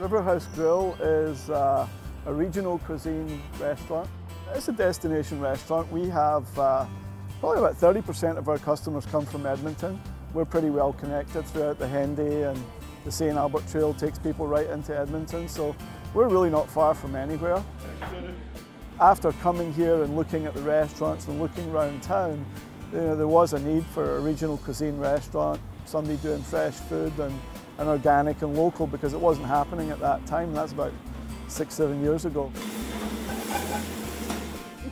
Riverhouse Grill is uh, a regional cuisine restaurant. It's a destination restaurant. We have uh, probably about 30% of our customers come from Edmonton. We're pretty well connected throughout the Henday and the St. Albert Trail takes people right into Edmonton, so we're really not far from anywhere. After coming here and looking at the restaurants and looking around town, you know, there was a need for a regional cuisine restaurant, somebody doing fresh food and, and organic and local because it wasn't happening at that time. That's about six, seven years ago.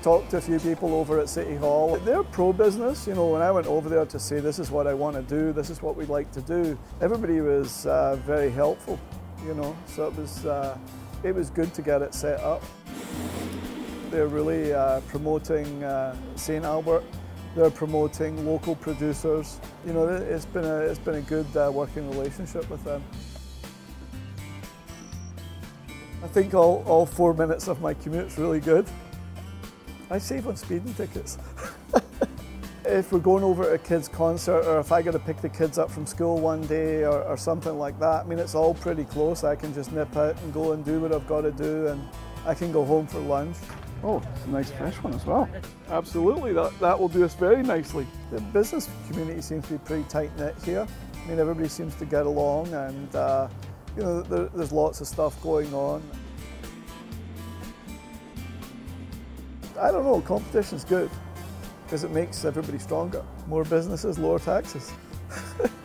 Talked to a few people over at City Hall. They're pro-business. You know, when I went over there to say this is what I want to do, this is what we'd like to do, everybody was uh, very helpful. You know, so it was uh, it was good to get it set up. They're really uh, promoting uh, St Albert. They're promoting local producers. You know, it's been a it's been a good uh, working relationship with them. I think all, all four minutes of my commute is really good. I save on speeding tickets. if we're going over to a kids' concert or if I got to pick the kids up from school one day or, or, something like that, I mean, it's all pretty close. I can just nip out and go and do what I've got to do and I can go home for lunch. Oh, it's a nice fresh one as well. Absolutely, that, that will do us very nicely. The business community seems to be pretty tight-knit here. I mean, everybody seems to get along and, uh, you know, there, there's lots of stuff going on. I don't know, competition's good because it makes everybody stronger. More businesses, lower taxes.